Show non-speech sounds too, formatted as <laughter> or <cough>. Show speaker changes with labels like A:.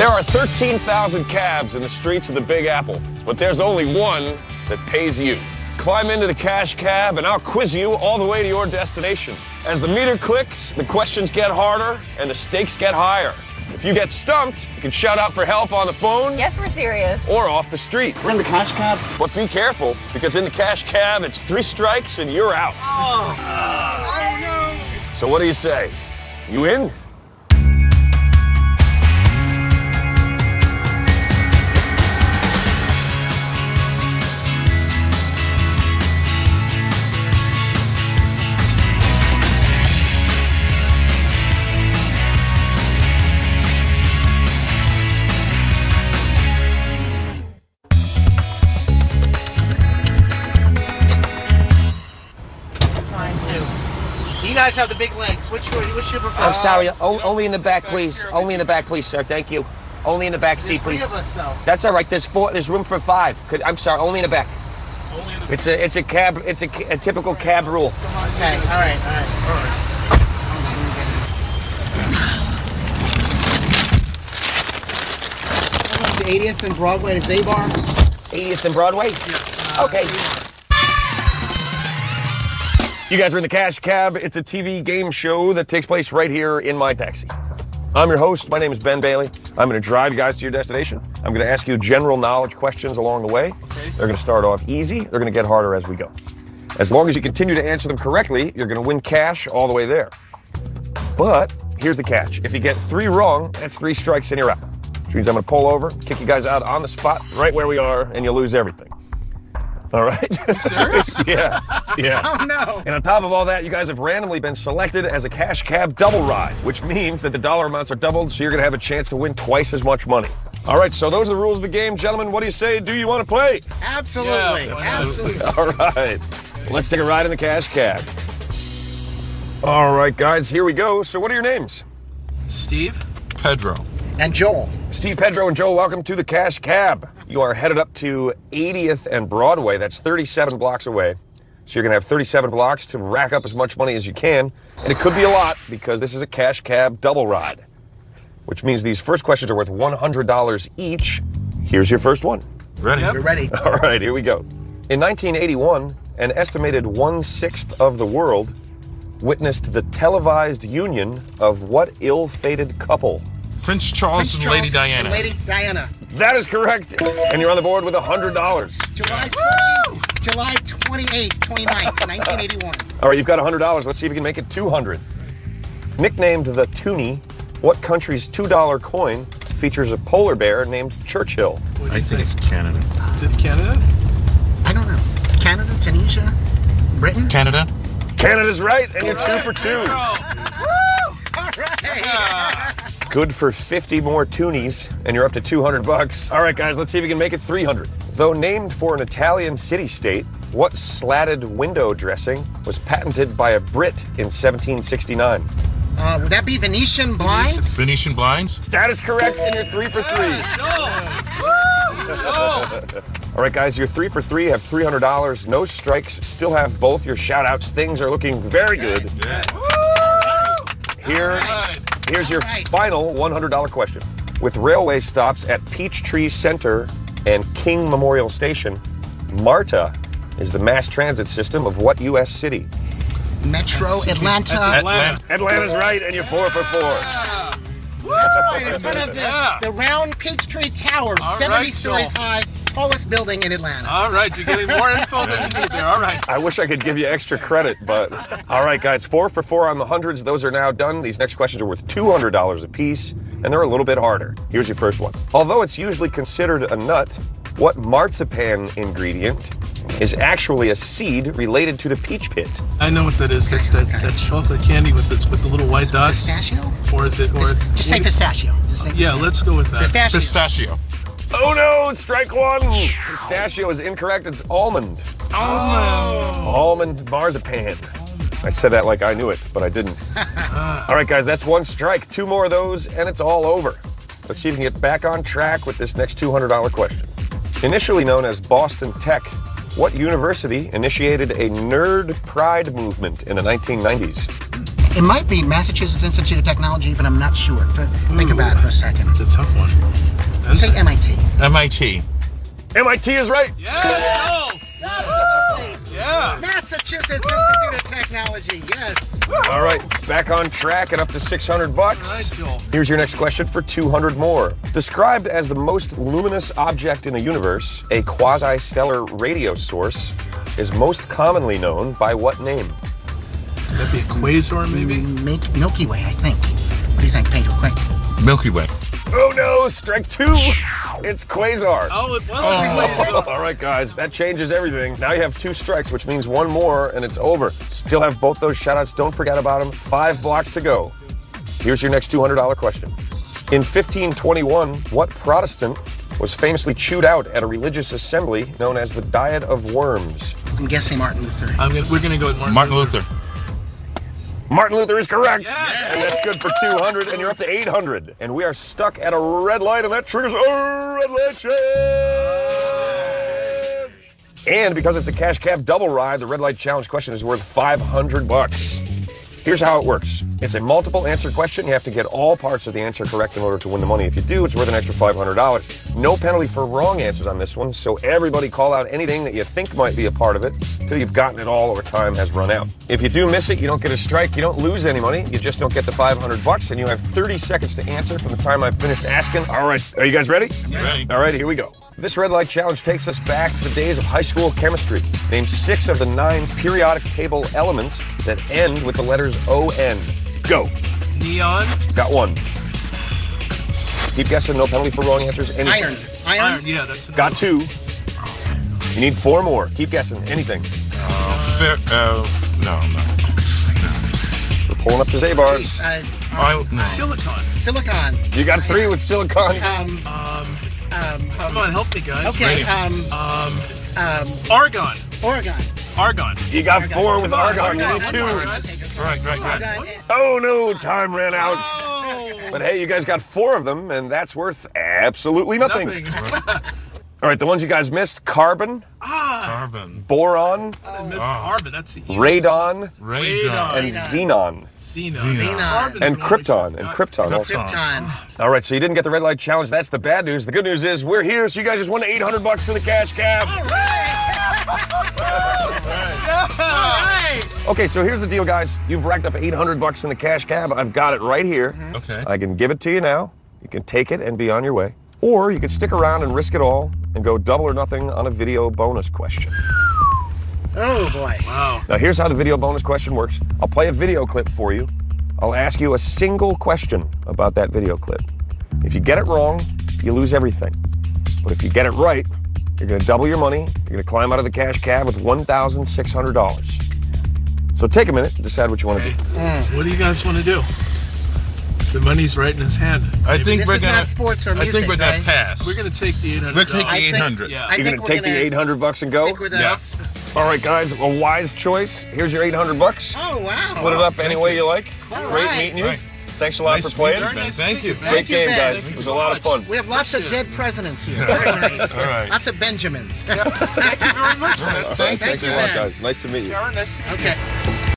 A: There are 13,000 cabs in the streets of the Big Apple, but there's only one that pays you. Climb into the cash cab and I'll quiz you all the way to your destination. As the meter clicks, the questions get harder and the stakes get higher. If you get stumped, you can shout out for help on the phone
B: Yes, we're serious.
A: or off the street.
C: We're in the cash cab.
A: But be careful, because in the cash cab, it's three strikes and you're out. Oh. So what do you say? You in?
C: Guys have the big legs. Which one? Which you prefer?
D: I'm sorry. O- only in the back, please. Only in the back, please, sir. Thank you. Only in the back seat,
C: There's three
D: please.
C: of us though.
D: That's all right. There's four. There's room for five. Could, I'm sorry. Only in the back. It's a. It's a cab. It's a, a typical cab rule.
C: Okay. All right. All right. All right. 80th and Broadway to Zabar's.
D: 80th and Broadway. Yes. Okay.
A: You guys are in the Cash Cab. It's a TV game show that takes place right here in my taxi. I'm your host. My name is Ben Bailey. I'm going to drive you guys to your destination. I'm going to ask you general knowledge questions along the way. They're going to start off easy. They're going to get harder as we go. As long as you continue to answer them correctly, you're going to win cash all the way there. But here's the catch. If you get three wrong, that's three strikes and you're out. Which means I'm going to pull over, kick you guys out on the spot, right where we are, and you'll lose everything. All right?
E: Serious? <laughs>
A: yeah. Yeah.
C: Oh no.
A: And on top of all that, you guys have randomly been selected as a cash cab double ride, which means that the dollar amounts are doubled, so you're going to have a chance to win twice as much money. All right, so those are the rules of the game. Gentlemen, what do you say? Do you want to play?
C: Absolutely.
E: Yeah,
C: Absolutely.
A: All right. Let's take a ride in the cash cab. All right, guys, here we go. So, what are your names?
E: Steve?
F: Pedro.
C: And Joel.
A: Steve, Pedro, and Joel, welcome to the Cash Cab. You are headed up to 80th and Broadway. That's 37 blocks away. So you're going to have 37 blocks to rack up as much money as you can. And it could be a lot because this is a Cash Cab double ride, which means these first questions are worth $100 each. Here's your first one.
F: Ready?
C: We're ready. <laughs>
A: All right, here we go. In 1981, an estimated one sixth of the world witnessed the televised union of what ill fated couple?
F: Prince Charles and Lady Diana.
C: and Lady Diana.
A: That is correct. And you're on the board with $100.
C: July 20, July 28th, 29th, 1981.
A: All right, you've got $100. Let's see if you can make it 200. Nicknamed the Toonie, what country's $2 coin features a polar bear named Churchill?
F: I think it's Canada.
E: Is it Canada?
C: I don't know. Canada, Tunisia, Britain.
F: Canada?
A: Canada's right, and you're two for two.
C: All right.
A: Good for 50 more toonies, and you're up to 200 bucks. All right, guys, let's see if you can make it 300. Though named for an Italian city-state, what slatted window dressing was patented by a Brit in 1769?
C: Uh, would that be Venetian blinds?
F: Venetian blinds?
A: That is correct, and you're three for three. No. All right, guys, you're three for three, have $300. No strikes, still have both your shout outs. Things are looking very good.
F: Yeah.
A: Here, here's your
C: Right.
A: final $100 question. With railway stops at Peachtree Center and King Memorial Station, MARTA is the mass transit system of what U.S. city?
C: Metro Atlanta.
E: That's Atlanta.
A: Atlanta's right, and you're four for four.
C: That's right, in front of the,
E: Yeah.
C: the round Peachtree Tower,
E: All
C: 70
E: right,
C: stories
E: Joel.
C: high, tallest building in Atlanta.
E: All right, you're getting more info than you need there. All right.
A: I wish I could give you extra credit, but all right, guys, four for four on the hundreds. Those are now done. These next questions are worth $200 apiece, and they're a little bit harder. Here's your first one. Although it's usually considered a nut, what marzipan ingredient is actually a seed related to the peach pit?
E: I know what that is. That's that, that chocolate candy with the, with the little white dots.
C: Pistachio?
E: Or is it? Or
C: Just say pistachio. Just say
E: Yeah, let's go with that.
C: pistachio.
F: Pistachio.
A: Oh no, strike one. Pistachio is incorrect. It's almond. Almond Almond marzipan. I said that like I knew it, but I didn't. <laughs> all right, guys, that's one strike. Two more of those, and it's all over. Let's see if we can get back on track with this next $200 question. Initially known as Boston Tech, what university initiated a nerd pride movement in the 1990s?
C: It might be Massachusetts Institute of Technology, but I'm not sure. Th- Think about it for a second.
E: It's a tough one.
F: MIT.
A: MIT MIT is right.
E: Yeah. Yeah.
C: Massachusetts Institute of Technology. Yes.
A: All right, back on track and up to 600 bucks.
E: All right,
A: Here's your next question for 200 more. Described as the most luminous object in the universe, a quasi-stellar radio source is most commonly known by what name?
E: That'd be a quasar, maybe.
C: Mm, Make Milky Way, I think. What do you think, Pedro? Quick.
F: Milky Way.
A: Oh no, strike two. It's quasar.
E: Oh, it was a quasar. <laughs>
A: All right, guys, that changes everything. Now you have two strikes, which means one more and it's over. Still have both those shoutouts. Don't forget about them. Five blocks to go. Here's your next $200 question. In 1521, what Protestant was famously chewed out at a religious assembly known as the Diet of Worms?
C: I'm guessing Martin Luther.
E: I'm gonna, we're gonna go with Martin,
F: Martin Luther.
A: Martin Luther is correct.
E: Yes.
A: And that's good for 200, and you're up to 800. And we are stuck at a red light, and that triggers a red light challenge. And because it's a cash cab double ride, the red light challenge question is worth 500 bucks. Here's how it works. It's a multiple answer question. You have to get all parts of the answer correct in order to win the money. If you do, it's worth an extra $500. No penalty for wrong answers on this one, so everybody call out anything that you think might be a part of it until you've gotten it all or time has run out. If you do miss it, you don't get a strike, you don't lose any money, you just don't get the 500 bucks, and you have 30 seconds to answer from the time I've finished asking. All right, are you guys ready?
F: Ready.
A: All right, here we go. This red light challenge takes us back to the days of high school chemistry. Name six of the nine periodic table elements that end with the letters O-N. Go.
E: Neon.
A: Got one. Keep guessing, no penalty for wrong answers. Anything.
C: Iron. Iron.
E: Iron. Yeah, that's
A: Got two. You need four more. Keep guessing. Anything.
F: Fair, uh, no, no.
A: We're pulling up to Zabar's.
C: Uh,
F: I, no.
E: Silicon.
C: silicon.
A: You got three with silicon.
C: Um,
E: Um,
C: um,
E: come on, help me, guys.
C: okay.
F: Ready.
C: Um,
E: Um,
C: um,
E: argon.
C: Oregon.
E: Argon.
A: You got four with argon. You need
C: Argon.
A: two.
C: Argon.
F: Right, right, right.
A: Oh no, time ran out.
E: Oh,
A: But hey, you guys got four of them, and that's worth absolutely nothing.
E: nothing.
A: All right, the ones you guys missed carbon,
F: Carbon.
A: boron,
E: I missed ah. carbon. That's easy.
A: radon,
E: Radon.
A: and xenon.
E: Xenon.
F: Xenon.
A: And
E: the one we
A: krypton. And
E: not-
A: krypton also.
C: Krypton.
A: All right, so you didn't get the red light challenge. That's the bad news. The good news is we're here, so you guys just won 800 bucks in the cash cab. <laughs> Okay, so here's the deal, guys. You've racked up 800 bucks in the cash cab. I've got it right here. Mm-hmm.
F: Okay.
A: I can give it to you now. You can take it and be on your way. Or you could stick around and risk it all and go double or nothing on a video bonus question.
C: Oh boy.
E: Wow.
A: Now, here's how the video bonus question works I'll play a video clip for you. I'll ask you a single question about that video clip. If you get it wrong, you lose everything. But if you get it right, you're going to double your money. You're going to climb out of the cash cab with $1,600. So take a minute and decide what you want to
E: Okay.
A: do. Hmm.
E: What do you guys want to do? The money's right in his hand.
F: I
E: Maybe-
F: think
C: This
F: we're
C: is
F: gonna.
C: not sports or
F: I think we're gonna
C: right?
F: pass.
E: we're gonna take the 800.
F: We'll take the 800.
E: Yeah.
C: I
A: You're going to take the
C: gonna
A: 800 bucks and go?
C: Stick with
F: Yeah.
C: us.
A: All right, guys, a wise choice. Here's your 800 bucks.
C: Oh wow.
A: Split it up any way you like.
C: All
A: Great
C: right.
A: meeting you.
F: Right.
A: Thanks a lot
F: Nice
A: for playing.
F: to meet you, Ben.
E: Nice
F: Thank you.
E: you,
A: Great
C: Thank
A: game,
C: Ben.
A: guys.
E: Thank
A: It
E: you
A: was a
E: so
A: lot of fun.
C: We have lots of dead presidents here. <laughs> Very nice.
F: All right.
C: Lots of Benjamins. <laughs>
E: Thank you very much. <laughs>
F: Thank you.
C: Thank
A: Thanks
C: you,
A: a lot, guys. Nice to meet you.
E: Sharon, nice to meet you.
C: Okay.